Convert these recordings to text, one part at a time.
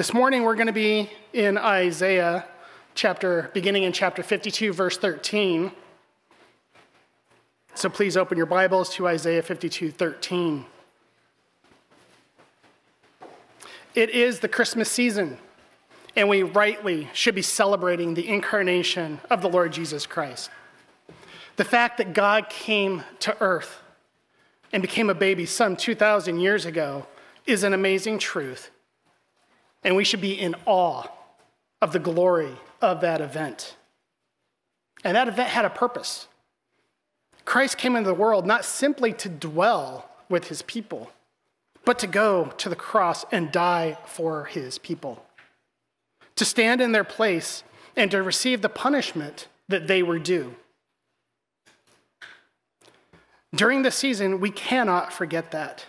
This morning we're going to be in Isaiah chapter beginning in chapter 52 verse 13. So please open your Bibles to Isaiah 52 13. It is the Christmas season, and we rightly should be celebrating the incarnation of the Lord Jesus Christ. The fact that God came to earth and became a baby some 2,000 years ago is an amazing truth and we should be in awe of the glory of that event. And that event had a purpose. Christ came into the world not simply to dwell with his people, but to go to the cross and die for his people, to stand in their place and to receive the punishment that they were due. During this season, we cannot forget that.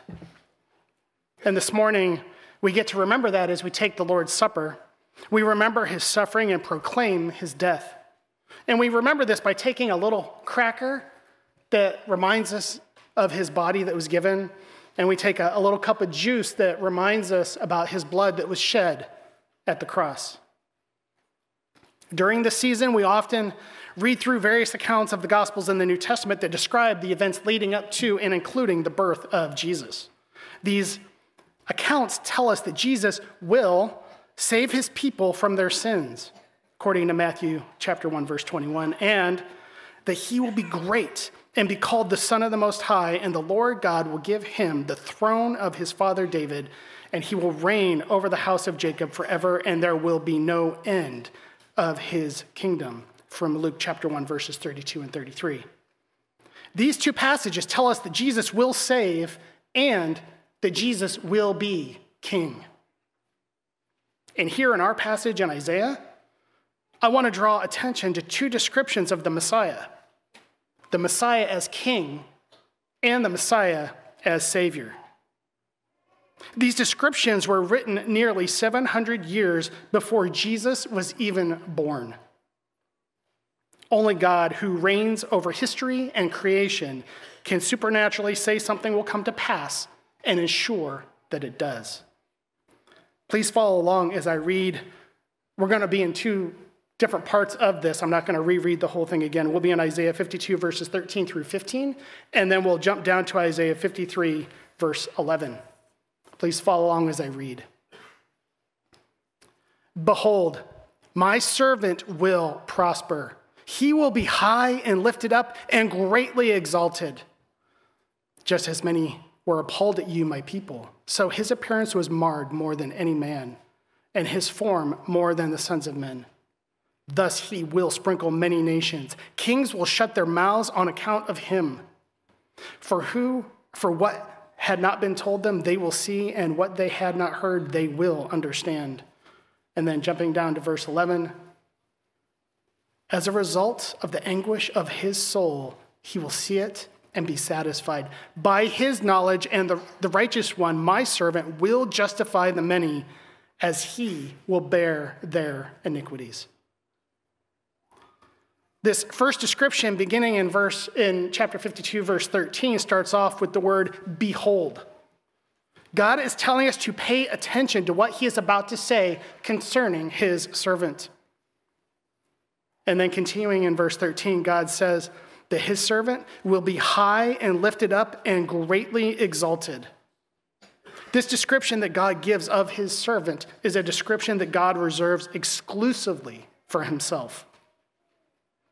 And this morning, we get to remember that as we take the Lord's Supper. We remember his suffering and proclaim his death. And we remember this by taking a little cracker that reminds us of his body that was given, and we take a, a little cup of juice that reminds us about his blood that was shed at the cross. During this season, we often read through various accounts of the Gospels in the New Testament that describe the events leading up to and including the birth of Jesus. These accounts tell us that Jesus will save his people from their sins, according to Matthew chapter 1 verse 21, and that he will be great and be called the Son of the Most High, and the Lord God will give him the throne of his father David, and he will reign over the house of Jacob forever, and there will be no end of his kingdom. From Luke chapter 1, verses 32 and 33. These two passages tell us that Jesus will save and that Jesus will be king. And here in our passage in Isaiah, I want to draw attention to two descriptions of the Messiah the Messiah as king and the Messiah as savior. These descriptions were written nearly 700 years before Jesus was even born. Only God, who reigns over history and creation, can supernaturally say something will come to pass and ensure that it does. Please follow along as I read. We're going to be in two different parts of this. I'm not going to reread the whole thing again. We'll be in Isaiah 52, verses 13 through 15, and then we'll jump down to Isaiah 53, verse 11. Please follow along as I read. Behold, my servant will prosper. He will be high and lifted up and greatly exalted, just as many were appalled at you, my people. So his appearance was marred more than any man, and his form more than the sons of men. Thus he will sprinkle many nations. Kings will shut their mouths on account of him. For who, for what had not been told them, they will see, and what they had not heard, they will understand. And then jumping down to verse 11. As a result of the anguish of his soul, he will see it and be satisfied. By his knowledge and the, the righteous one, my servant will justify the many as he will bear their iniquities. This first description, beginning in verse in chapter 52, verse 13, starts off with the word behold. God is telling us to pay attention to what he is about to say concerning his servant. And then continuing in verse 13, God says, that his servant will be high and lifted up and greatly exalted. This description that God gives of his servant is a description that God reserves exclusively for himself.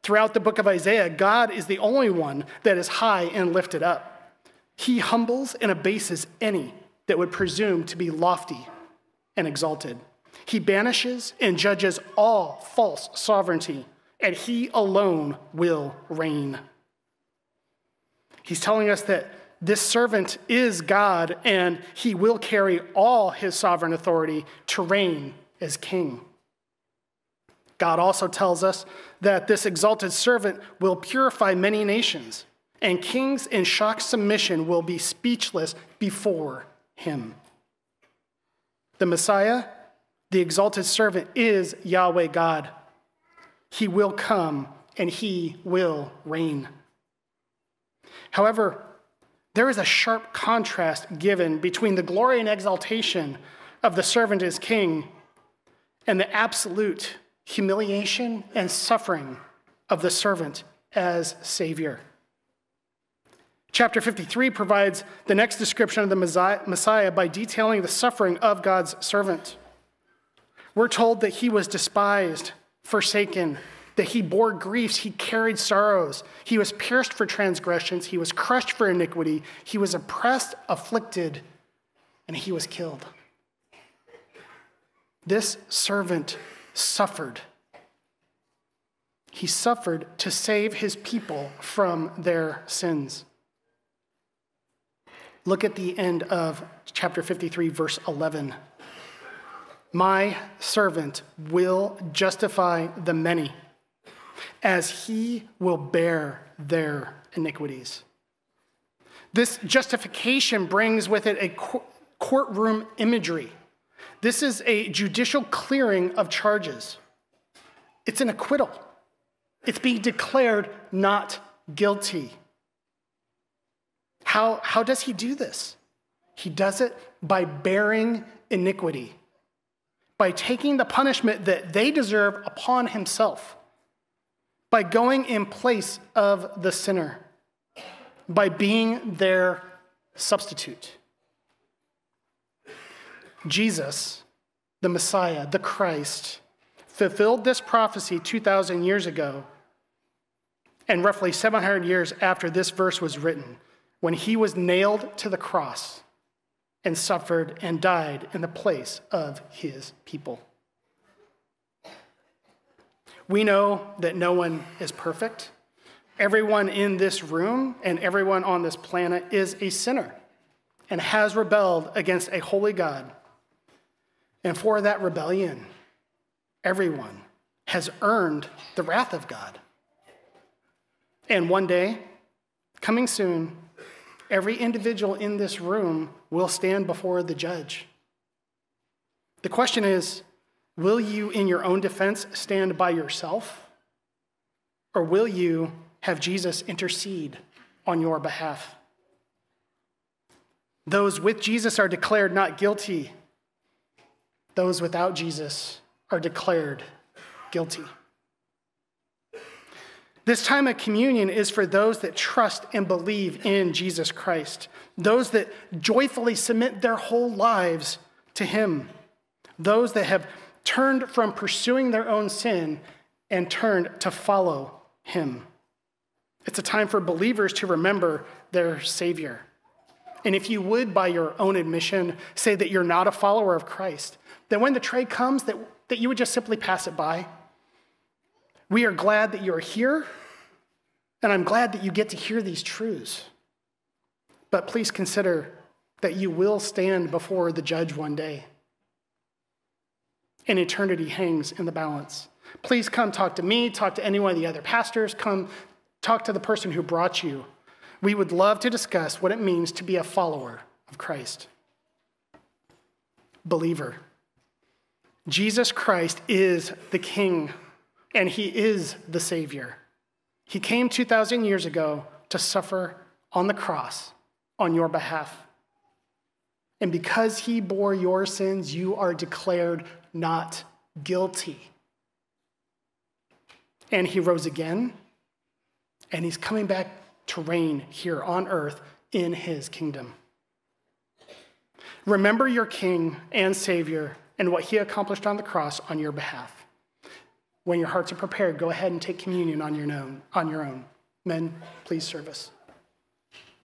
Throughout the book of Isaiah, God is the only one that is high and lifted up. He humbles and abases any that would presume to be lofty and exalted. He banishes and judges all false sovereignty, and he alone will reign. He's telling us that this servant is God and he will carry all his sovereign authority to reign as king. God also tells us that this exalted servant will purify many nations, and kings in shocked submission will be speechless before him. The Messiah, the exalted servant, is Yahweh God. He will come and he will reign. However, there is a sharp contrast given between the glory and exaltation of the servant as king and the absolute humiliation and suffering of the servant as Savior. Chapter 53 provides the next description of the Messiah by detailing the suffering of God's servant. We're told that he was despised, forsaken, that he bore griefs, he carried sorrows, he was pierced for transgressions, he was crushed for iniquity, he was oppressed, afflicted, and he was killed. This servant suffered. He suffered to save his people from their sins. Look at the end of chapter 53, verse 11. My servant will justify the many, as he will bear their iniquities. This justification brings with it a courtroom imagery. This is a judicial clearing of charges. It's an acquittal. It's being declared not guilty. How, how does he do this? He does it by bearing iniquity, by taking the punishment that they deserve upon himself, by going in place of the sinner, by being their substitute. Jesus, the Messiah, the Christ, fulfilled this prophecy 2,000 years ago and roughly 700 years after this verse was written when he was nailed to the cross and suffered and died in the place of his people. We know that no one is perfect. Everyone in this room and everyone on this planet is a sinner and has rebelled against a holy God. And for that rebellion, everyone has earned the wrath of God. And one day, coming soon, every individual in this room will stand before the judge. The question is will you, in your own defense, stand by yourself? Or will you have Jesus intercede on your behalf? Those with Jesus are declared not guilty, those without Jesus are declared guilty. This time of communion is for those that trust and believe in Jesus Christ, those that joyfully submit their whole lives to Him, those that have turned from pursuing their own sin and turned to follow Him. It's a time for believers to remember their Savior. And if you would, by your own admission, say that you're not a follower of Christ, then when the tray comes, that, that you would just simply pass it by. We are glad that you're here and I'm glad that you get to hear these truths. But please consider that you will stand before the judge one day. And eternity hangs in the balance. Please come talk to me, talk to any one of the other pastors, come talk to the person who brought you. We would love to discuss what it means to be a follower of Christ. Believer, Jesus Christ is the King, and He is the Savior. He came 2,000 years ago to suffer on the cross on your behalf. And because he bore your sins, you are declared not guilty. And he rose again, and he's coming back to reign here on earth in his kingdom. Remember your king and savior and what he accomplished on the cross on your behalf. When your hearts are prepared, go ahead and take communion on your own. On your own. Men, please serve us.